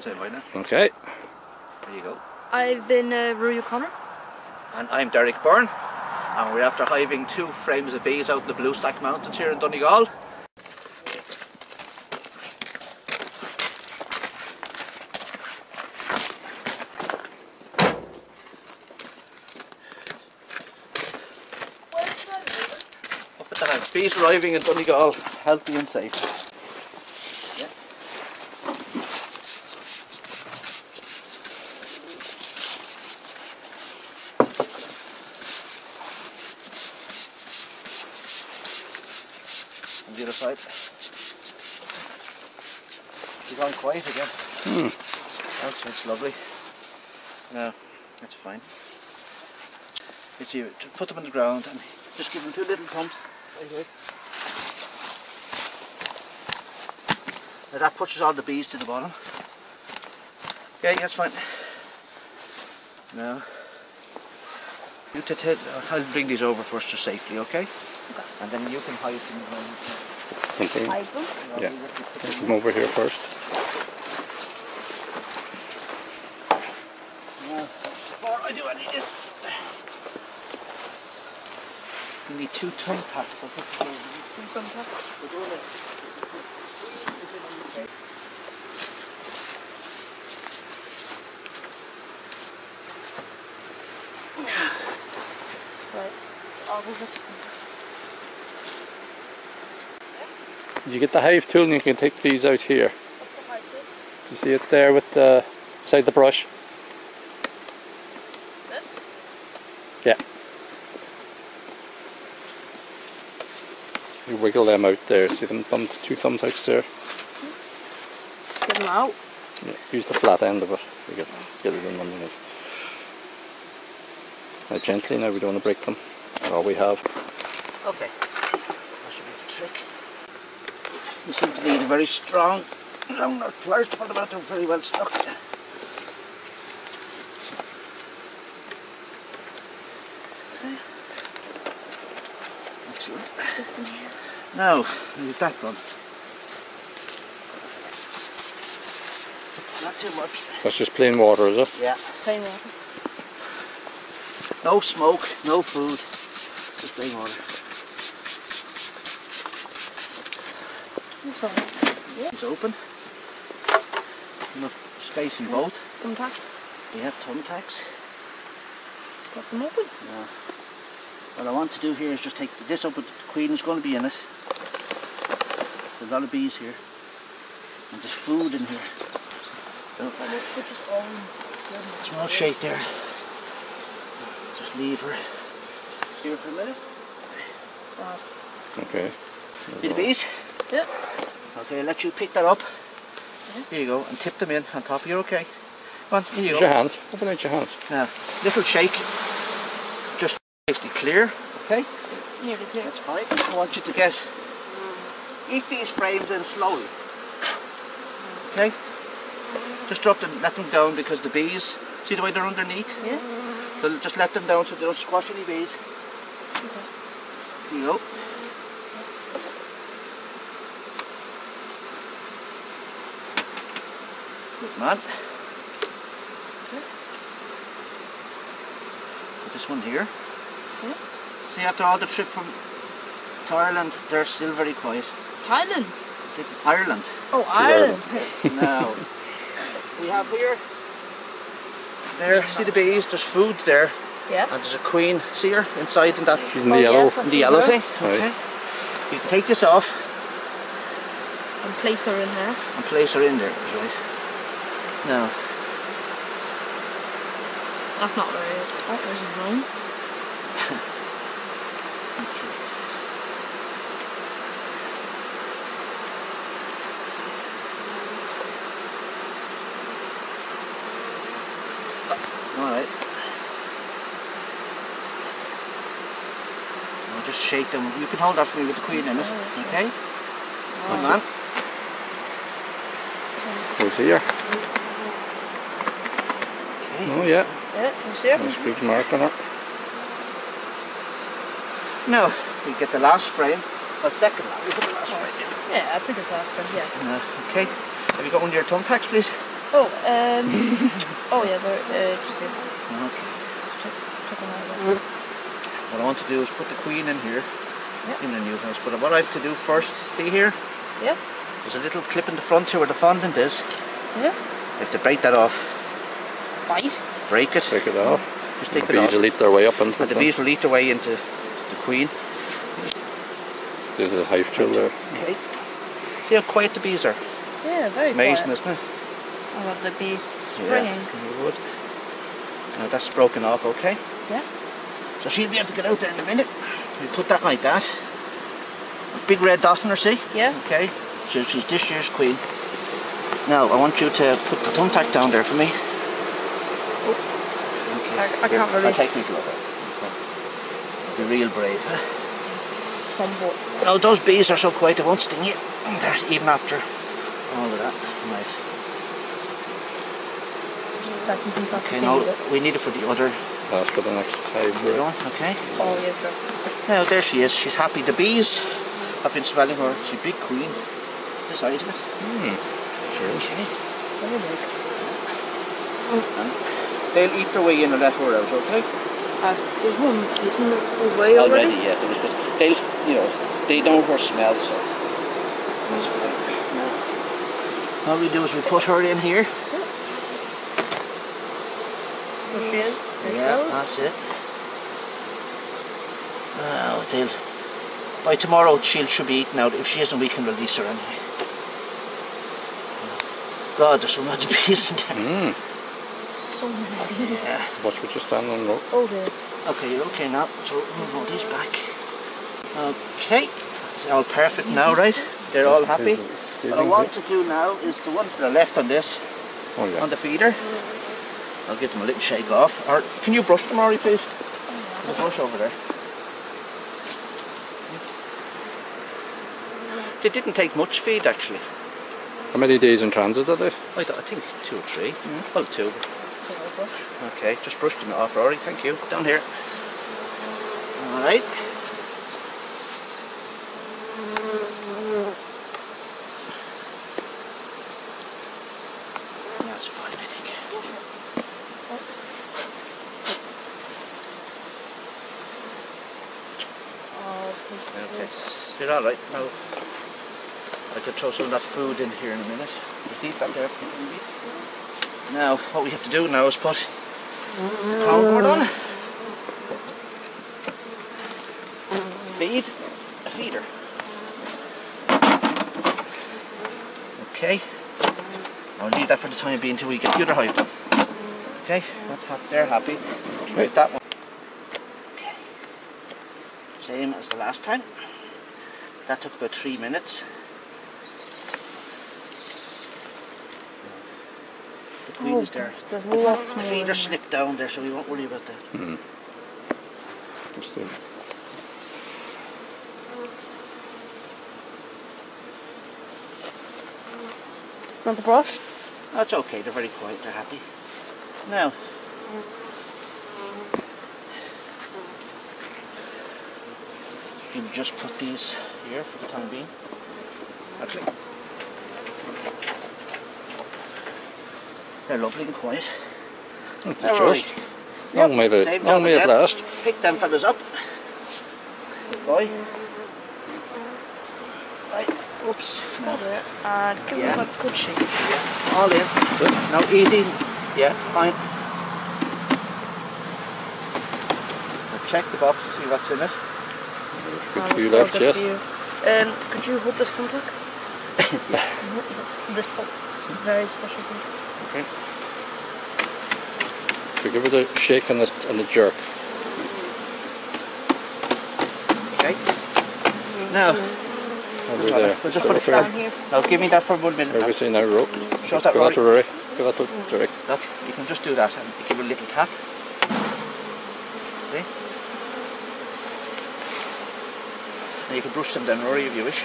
Say mine now. Okay. There you go. I've been uh, Ruari O'Connor. And I'm Derek Byrne. And we're after hiving two frames of bees out in the Blue Stack Mountains here in Donegal. Up at the house. Bees arriving in Donegal, healthy and safe. Yeah. On the other. You've gone quiet again. Hmm. That's, that's lovely. No, that's fine. It's you to put them on the ground and just give them two little pumps. Like that. Now that pushes all the bees to the bottom. Yeah, that's fine. Now, you to I'll bring these over first to safely, okay? And then you can hive them. When Okay. Hive them. Yeah. you have to put Let's come over here first. Before I do any of this, you need two thumbtacks. I think you need two thumbtacks. We're doing it. Right. I'll go You get the hive tool and you can take these out here. What's the hide tool? You see it there with the beside the brush? This? Yeah. You wiggle them out there. See them thumb, two thumbs out there? Get them out. Yeah, use the flat end of it to get, get it in underneath. Now gently now, we don't want to break them. That's all we have. Okay. That should be the trick. You seem to need a very strong round pliers to put them out. They're very well stuck. Excellent. This in here. Now, leave that done. Not too much. That's just plain water, is it? Yeah. Plain water. No smoke, no food, just plain water. That's all right. Yeah. It's open. Enough space in both. Thumbtacks. We have thumbtacks. Slap them open. Yeah. What I want to do here is just take this up with the queen is going to be in it. There's a lot of bees here. And there's food in here. So, And we'll put just all in. small shake there. Just leave her. See her for a minute. Ah. Okay. See the bees? Yeah. Okay, let you pick that up. Yeah. Here you go, and tip them in on top of you, okay? Come on, here you Use go. your hands. Open out your hands. Now, little shake, just safely clear, okay? Nearly clear. That's fine. I want you to get, eat these frames in slowly, okay? Just drop them, let them down because the bees, see the way they're underneath? Yeah. So just let them down so they don't squash any bees. Okay. Here you go. Good man. Put this one here. Yeah. See, after all the trip from to Ireland, they're still very quiet. Thailand. Ireland. Oh, Ireland. now, we have here, there, see the bees, there's food there, Yeah. and there's a queen, see her, inside in that, She's in the Oh, yellow. yes, in the yellow her. thing, Right. okay? You can take this off And place her in there. and place her in there, right? Now, That's not very. Oh, there's a drone. alright. Now just shake them. You can hold that for me with the queen in it, okay? Come on. Who's here? Okay. Oh yeah. Yeah, you see her? Nice big mark on it. Now, we get the last frame. Well, second last. We put the last frame. Yeah, I think it's after. Yeah. Uh, okay. Have you got one of your thumbtacks, please? Oh, um. oh yeah, they're uh, just here. Okay. Check, check them out. there. What I want to do is put the queen in here, Yeah. in the new house. But what I have to do first, see here? Yeah. There's a little clip in the front here where the fondant is. Yeah. You have to break that off. Bite. Break it. Break it off. Just The take it bees off. will eat their way up into And the bees will eat their way into the queen. There's a hive tool there. Okay. See how quiet the bees are? Yeah, very Amazing, quiet. isn't it? I love the bee Yeah, springing. very good. Now that's broken off, okay? Yeah. So she'll be able to get out there in a minute. We put that like that. Big red dot on her, see? Yeah. Okay. So she's this year's queen. Now I want you to put the thumbtack down there for me. Okay. I- I can't really- I'll take me to it. Be real brave. Huh? Somewhat. No, those bees are so quiet they won't sting you. Even after all of that. Right. Just second, keep Okay, no, we need it for the other That's for the next hive. we're right? okay? Oh yeah, sure. Now there she is. She's happy. The bees have been smelling her. She's a big queen. The size of it. Hmm. Sure is. Okay. Very big. They'll eat their way in and let her out, okay? Uh, there's one eating away already. Already, yeah. There was, but they'll, you know, they know her smell, so that's fine. All we do is we put her in here. There she is. There yeah, goes. that's it. Now they'll. By tomorrow, she should be eaten out. If she isn't, we can release her anyway. God, there's so much bees in there. Hmm. So many bees. Yeah. Watch what you stand on. Rope. Oh dear. Okay, you're okay now. So move all these back. Okay, it's all perfect now, right? They're all happy. What I want to do now is the ones that are left on this, Oh, yeah. on the feeder. I'll give them a little shake off. Or can you brush them, Ari, please? The brush over there. They didn't take much feed actually. How many days in transit are they? I, I think two or three. Mm. Well, two. Brush. Okay, just brushed them off, Rory. Thank you. Down here. All right. That's fine, I think. Okay. You're all right. Now, I could throw some of that food in here in a minute. Just leave that there. Now, what we have to do now is put the power cardboard on. Feed a feeder. Okay. I'll leave that for the time being until we get the other hive done. Okay, that's ha- they're happy. Right. That one. Okay. Same as the last time. That took about three minutes. The queen is there. There's lots The more. feeder slipped down there, so we won't worry about that. Hmm. Just the- Want the brush? That's okay, they're very quiet, they're happy. Now, you can just put these here for the time being. Actually, they're lovely and quiet. That's Now, a Rory, trust. Long may it, Dave, long don't may it last. pick them fellas up. Good boy. Right, oops. No. And give Yeah. them a good shake. Yeah, all in. Good. Now easy. Yeah, fine. Now check the box to see what's in it. Good And few left, yes. for. Um, could you hold this thumbtack? this thumb. It's very special thing. Okay. So give it a shake and a, and a jerk. Okay. Now, Over Just there. We'll just put it down Down here. now give me that for one minute. now. Everything now rope. Show that Give that to Rory. Rory. Give that to Derek. Look, you can just do that and give it a little tap. See? And you can brush them down, Rory, if you wish.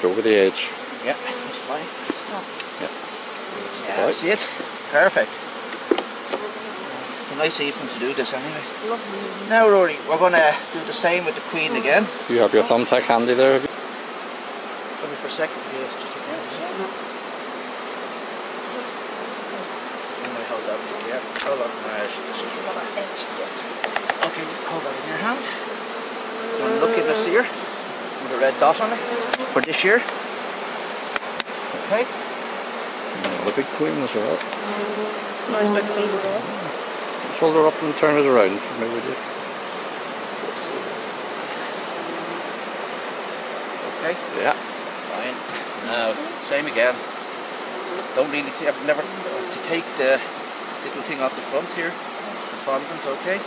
Just over the edge. Yeah, that's fine. Oh. Yeah, Right. that's it. Perfect. It's a nice evening to do this anyway. Lovely. Now, Rory, we're going to do the same with the Queen mm. again. You have your thumbtack handy there. have you? Let me for a a second. Yes, just a minute. Hold that with you. Hold on. Alright, this is- Okay, hold that in your hand. And look at this here with a red dot on it for this year. Okay. Yeah, the big queen as well. It's a nice big baby there. Just hold her up and turn it around. Maybe we did. Okay. Yeah. Fine. Now, same again. Don't really, t- I've never, to take the little thing off the front here, the fondant, okay?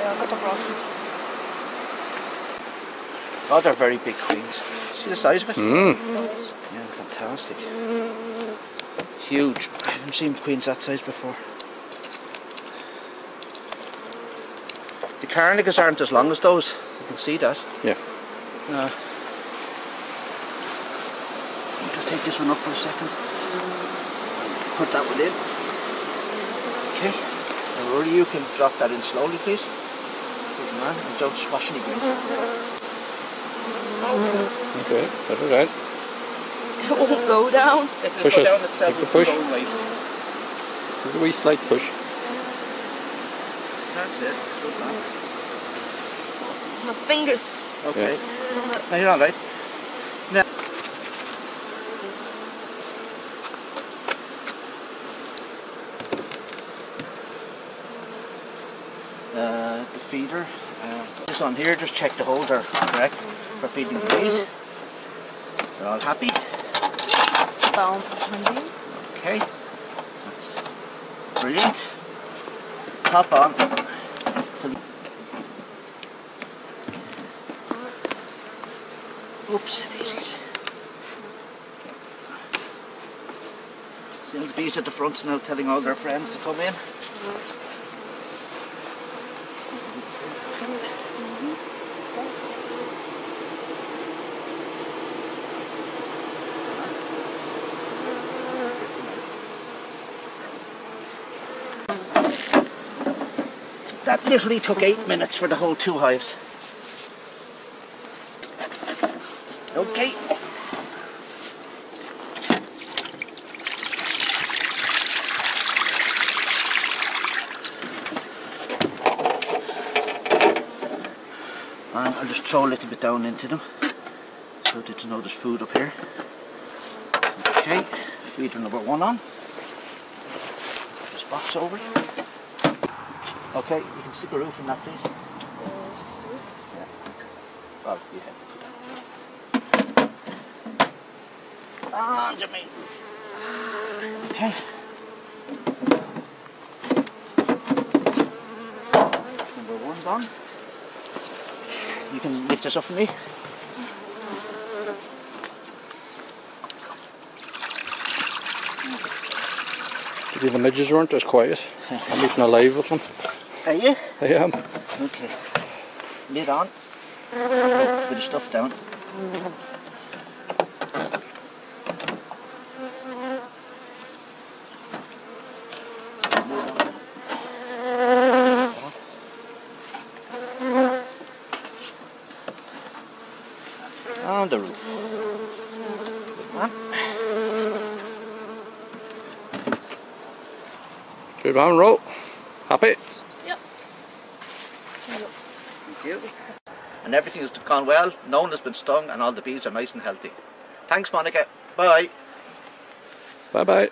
Yeah, got the brush. Oh, they're very big queens. See the size of it? Mm. Yeah, fantastic. Huge. I haven't seen queens that size before. The carnicas aren't as long as those. You can see that. Yeah. Uh, I'll just take this one up for a second. Put that one in. Okay. Now Rory, you can drop that in slowly, please. Good man. And don't smash any greens. Okay. Put it out. It won't go down. If they Push go it. down itself, Take the it'll push. go away. Give a wee slight push. That's it. Good. My fingers. Okay. Yeah. No, you're all right. Now, uh, the feeder. Uh, this on here, just check the holes are correct for feeding the bees. They're all happy. The. Okay. That's brilliant. Top on. Oops, daisies. See the bees at the front now telling all their friends to come in. That literally took eight minutes for the whole two hives. Okay. And I'll just throw a little bit down into them so that you know there's food up here. Okay, feeder number one on. Box over. Okay, you can stick a roof in that, please. Oh, you have to put that. Ah, Jimmy. Okay. Number one done. You can lift this up for me. The midges aren't as quiet. I'm eating alive with them. Are you? I am. Okay. Lid on. Put the stuff down. On the roof. Good man, roll. Happy? Thank you. And everything has gone well. No one has been stung, and all the bees are nice and healthy. Thanks, Monica. Bye. Bye bye.